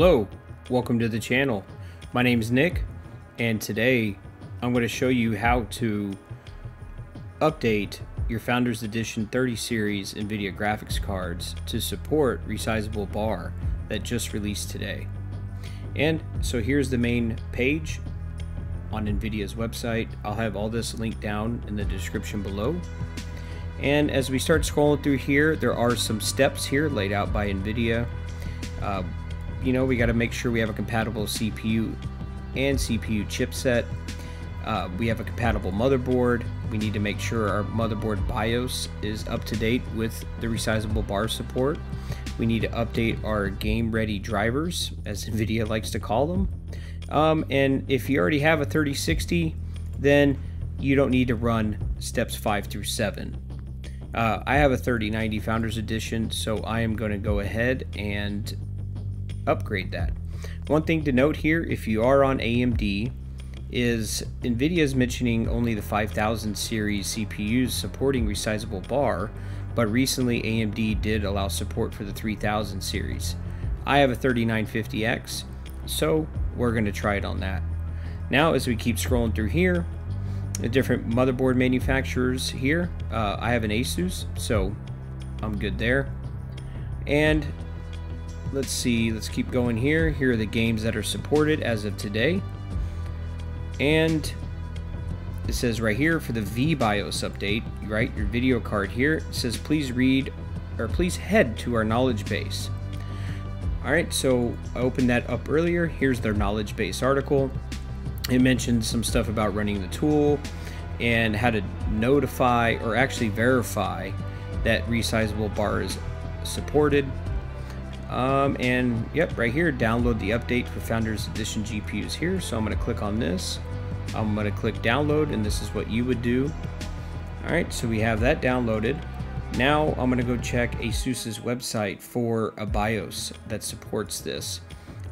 Hello, welcome to the channel. My name is Nick, and today I'm going to show you how to update your Founders Edition 30 series NVIDIA graphics cards to support resizable bar that just released today. And so here's the main page on NVIDIA's website. I'll have all this linked down in the description below. And as we start scrolling through here, there are some steps here laid out by NVIDIA. Uh, you know, we got to make sure we have a compatible CPU and CPU chipset. Uh, we have a compatible motherboard. We need to make sure our motherboard BIOS is up to date with the resizable bar support. We need to update our game ready drivers, as NVIDIA likes to call them. Um, and if you already have a 3060, then you don't need to run steps 5 through 7. Uh, I have a 3090 Founders Edition, so I am going to go ahead and upgrade that. One thing to note here, if you are on AMD, is NVIDIA is mentioning only the 5000 series CPUs supporting resizable bar, but recently AMD did allow support for the 3000 series. I have a 3950X, so we're going to try it on that. Now, as we keep scrolling through here, the different motherboard manufacturers here, uh, I have an Asus, so I'm good there. And let's see, let's keep going here. Here are the games that are supported as of today. And it says right here for the VBIOS update, right, your video card here, says please read or please head to our knowledge base. All right, so I opened that up earlier. Here's their knowledge base article. It mentions some stuff about running the tool and how to notify or actually verify that resizable bar is supported um, and yep, right here, download the update for Founders Edition GPUs here. So I'm going to click on this. I'm going to click download, and this is what you would do. All right, so we have that downloaded. Now I'm going to go check ASUS's website for a BIOS that supports this.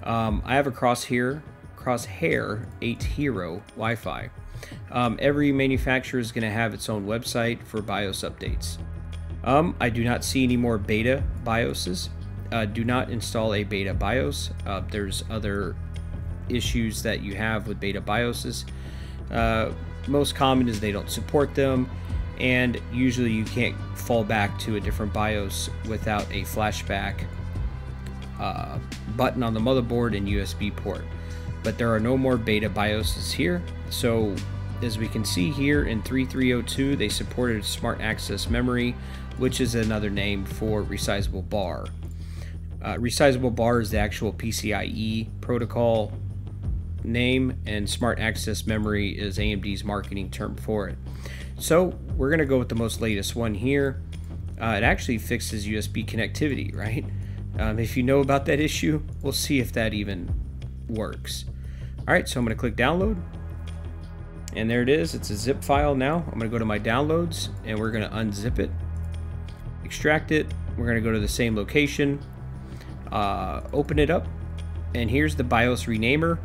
Um, I have a Crosshair, Crosshair 8 Hero Wi-Fi. Um, every manufacturer is going to have its own website for BIOS updates. Um, I do not see any more beta BIOSes uh, do not install a beta BIOS. Uh, there's other issues that you have with beta BIOSes. Uh, most common is they don't support them, and usually you can't fall back to a different BIOS without a flashback uh, button on the motherboard and USB port. But there are no more beta BIOSes here, so as we can see here in 3302, they supported Smart Access Memory, which is another name for resizable bar. Uh, resizable bar is the actual PCIe protocol name, and smart access memory is AMD's marketing term for it. So we're going to go with the most latest one here. Uh, it actually fixes USB connectivity, right? Um, if you know about that issue, we'll see if that even works. All right, so I'm going to click download. And there it is. It's a zip file now. I'm going to go to my downloads and we're going to unzip it, extract it. We're going to go to the same location uh, open it up and here's the BIOS renamer.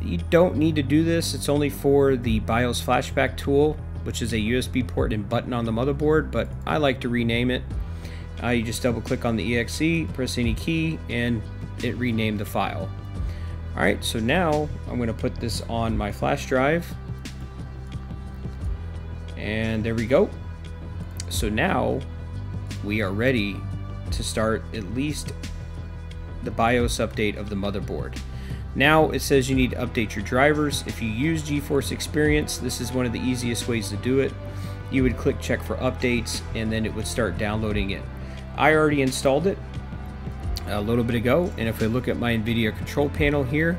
You don't need to do this. It's only for the BIOS flashback tool, which is a USB port and button on the motherboard, but I like to rename it. Uh, you just double click on the exe, press any key, and it renamed the file. All right, so now I'm going to put this on my flash drive. And there we go. So now we are ready to start at least the BIOS update of the motherboard. Now it says you need to update your drivers. If you use GeForce Experience, this is one of the easiest ways to do it. You would click check for updates and then it would start downloading it. I already installed it a little bit ago and if we look at my NVIDIA control panel here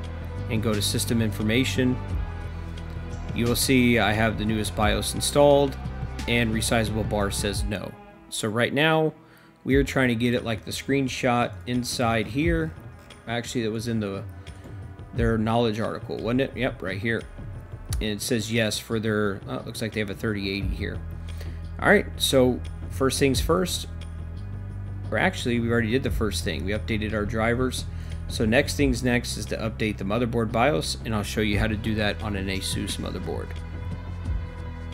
and go to system information, you will see I have the newest BIOS installed and resizable bar says no. So right now we are trying to get it like the screenshot inside here. Actually, that was in the their knowledge article, wasn't it? Yep, right here. And it says yes for their, oh, looks like they have a 3080 here. All right, so first things first, or actually we already did the first thing. We updated our drivers. So next things next is to update the motherboard BIOS, and I'll show you how to do that on an ASUS motherboard.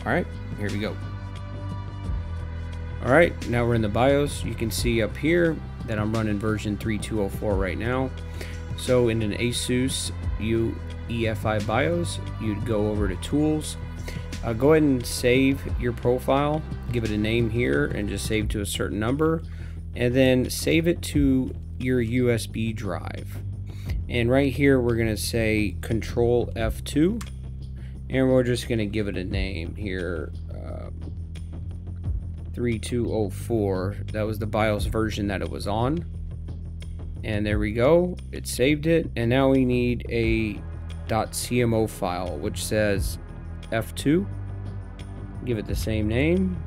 All right, here we go. Alright, now we're in the BIOS. You can see up here that I'm running version 3204 right now. So in an Asus UEFI BIOS, you'd go over to Tools. Uh, go ahead and save your profile, give it a name here, and just save to a certain number, and then save it to your USB drive. And right here, we're going to say Control F2, and we're just going to give it a name here. Uh, 3204. That was the BIOS version that it was on. And there we go. It saved it. And now we need a .cmo file, which says F2. Give it the same name.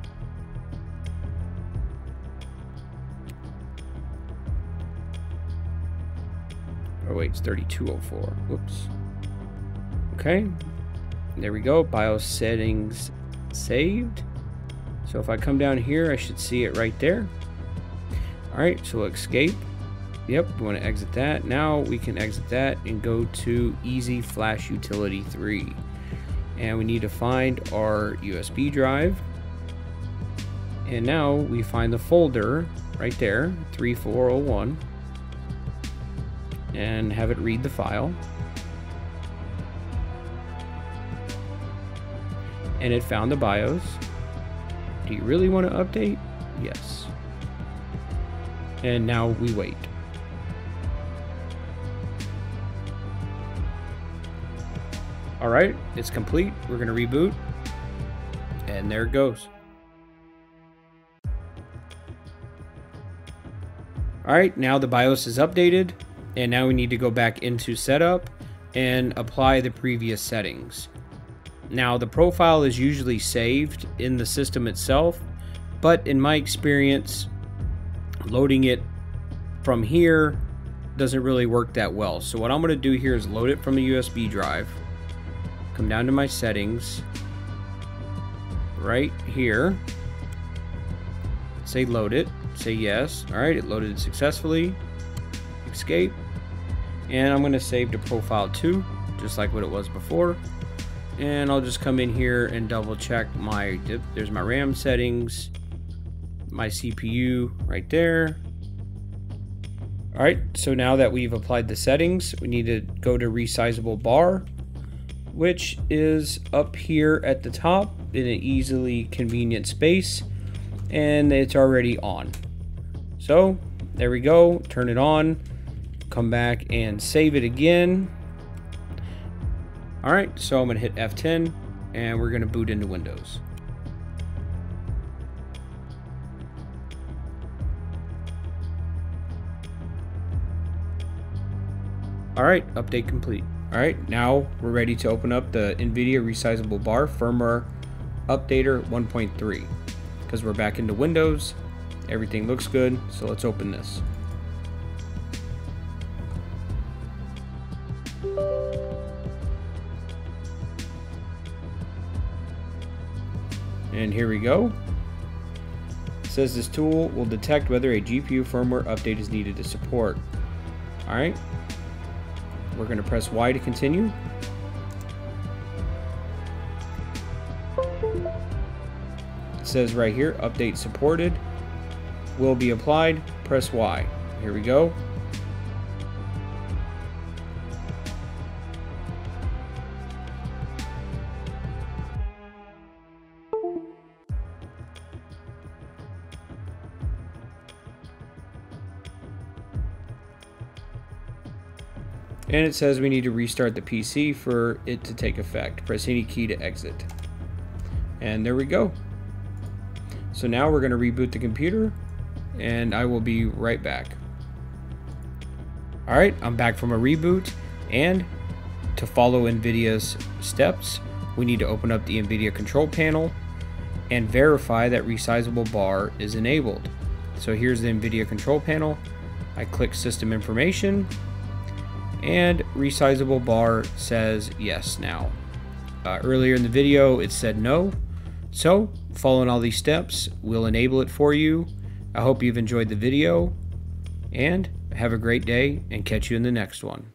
Oh wait, it's 3204. Whoops. Okay. There we go. BIOS settings saved. So if I come down here, I should see it right there. All right, so we'll escape. Yep, we want to exit that. Now we can exit that and go to EZ Flash Utility 3. And we need to find our USB drive. And now we find the folder right there, 3401. And have it read the file. And it found the BIOS. Do you really want to update? Yes. And now we wait. Alright, it's complete. We're going to reboot. And there it goes. Alright, now the BIOS is updated. And now we need to go back into setup and apply the previous settings. Now, the profile is usually saved in the system itself, but in my experience, loading it from here doesn't really work that well. So what I'm going to do here is load it from a USB drive, come down to my settings, right here, say load it, say yes. All right, it loaded successfully, escape, and I'm going to save the profile too, just like what it was before and I'll just come in here and double check my there's my RAM settings my CPU right there. Alright so now that we've applied the settings we need to go to resizable bar which is up here at the top in an easily convenient space and it's already on. So there we go turn it on come back and save it again all right, so I'm gonna hit F10 and we're gonna boot into Windows. All right, update complete. All right, now we're ready to open up the NVIDIA Resizable Bar Firmware Updater 1.3 because we're back into Windows. Everything looks good, so let's open this. And here we go. It says this tool will detect whether a GPU firmware update is needed to support. Alright. We're going to press Y to continue. It says right here, update supported. Will be applied. Press Y. Here we go. And it says we need to restart the PC for it to take effect. Press any key to exit. And there we go. So now we're going to reboot the computer and I will be right back. Alright, I'm back from a reboot and to follow NVIDIA's steps, we need to open up the NVIDIA control panel and verify that resizable bar is enabled. So here's the NVIDIA control panel. I click system information and resizable bar says yes now. Uh, earlier in the video it said no, so following all these steps we'll enable it for you. I hope you've enjoyed the video and have a great day and catch you in the next one.